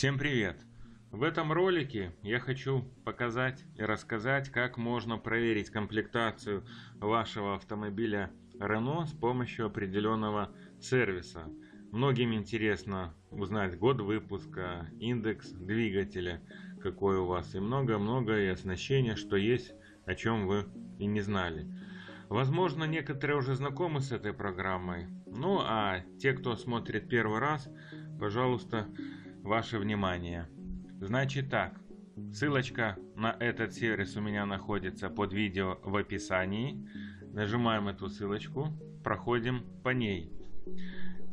Всем привет! В этом ролике я хочу показать и рассказать, как можно проверить комплектацию вашего автомобиля Renault с помощью определенного сервиса. Многим интересно узнать год выпуска, индекс двигателя, какой у вас, и много-много и оснащения, что есть, о чем вы и не знали. Возможно, некоторые уже знакомы с этой программой. Ну, а те, кто смотрит первый раз, пожалуйста, ваше внимание. Значит так, ссылочка на этот сервис у меня находится под видео в описании. Нажимаем эту ссылочку, проходим по ней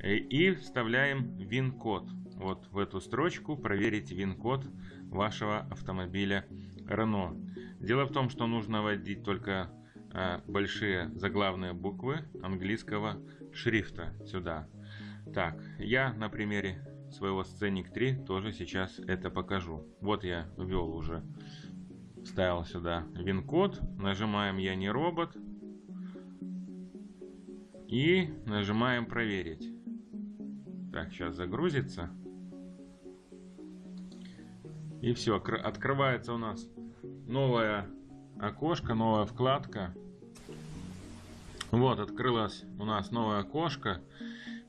и вставляем ВИН-код. Вот в эту строчку проверить ВИН-код вашего автомобиля Renault. Дело в том, что нужно вводить только э, большие заглавные буквы английского шрифта сюда. Так, я на примере своего Scenic 3 тоже сейчас это покажу. Вот я ввел уже, вставил сюда вин-код, нажимаем «Я не робот» и нажимаем «Проверить». Так, сейчас загрузится. И все, открывается у нас новое окошко, новая вкладка. Вот, открылось у нас новое окошко.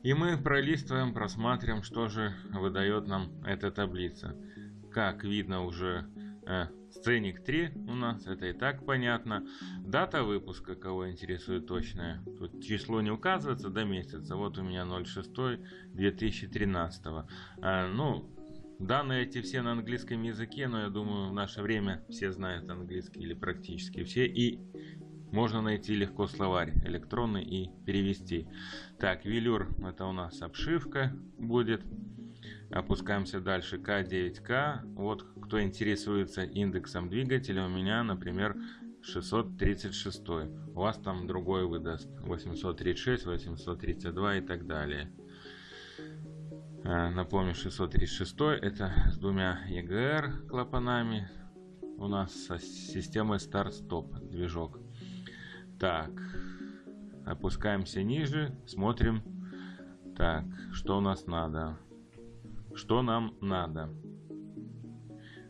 И мы пролистываем, просматриваем, что же выдает нам эта таблица. Как видно уже э, Сценик 3 у нас, это и так понятно. Дата выпуска, кого интересует точная. Тут число не указывается до месяца. Вот у меня 06 2013. А, ну, данные эти все на английском языке, но я думаю в наше время все знают английский или практически все. И можно найти легко словарь электронный и перевести. Так, велюр это у нас обшивка будет. Опускаемся дальше К9К. Вот кто интересуется индексом двигателя, у меня, например, 636. У вас там другой выдаст. 836, 832 и так далее. А, напомню, 636 это с двумя EGR клапанами. У нас с системой старт-стоп движок. Так, опускаемся ниже, смотрим. Так, что у нас надо? Что нам надо?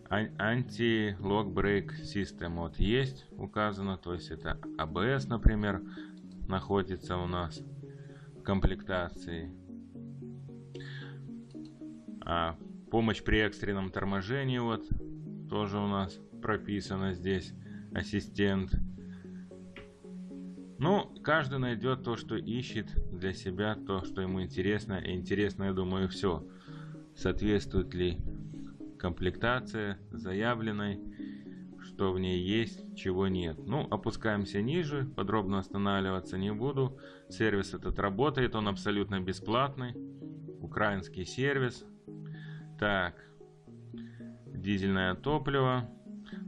Анти-лог брейк систем вот есть указано, то есть это ABS, а например, находится у нас в комплектации. А помощь при экстренном торможении вот тоже у нас прописано здесь ассистент. Ну, каждый найдет то, что ищет для себя, то, что ему интересно. И интересно, я думаю, все. Соответствует ли комплектация заявленной, что в ней есть, чего нет. Ну, опускаемся ниже, подробно останавливаться не буду. Сервис этот работает, он абсолютно бесплатный. Украинский сервис. Так, дизельное топливо.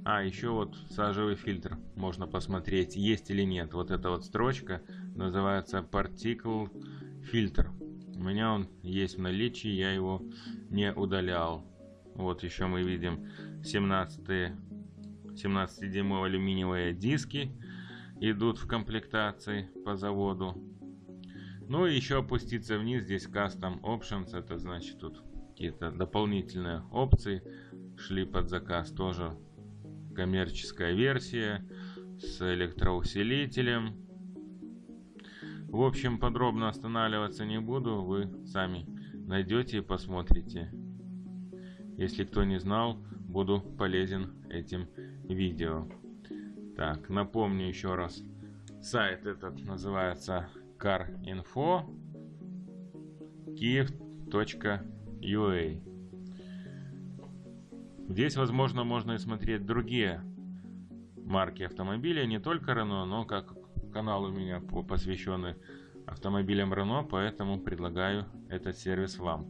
А, еще вот сажевый фильтр можно посмотреть, есть или нет. Вот эта вот строчка называется Particle Filter. У меня он есть в наличии, я его не удалял. Вот еще мы видим 17 17-дюймовые алюминиевые диски идут в комплектации по заводу. Ну и еще опуститься вниз, здесь Custom Options, это значит тут какие-то дополнительные опции шли под заказ тоже коммерческая версия с электроусилителем. В общем, подробно останавливаться не буду, вы сами найдете и посмотрите. Если кто не знал, буду полезен этим видео. Так, напомню еще раз. Сайт этот называется carinfo kiev.ua Здесь, возможно, можно и смотреть другие марки автомобилей, не только Renault, но как канал у меня посвященный автомобилям Renault, поэтому предлагаю этот сервис вам.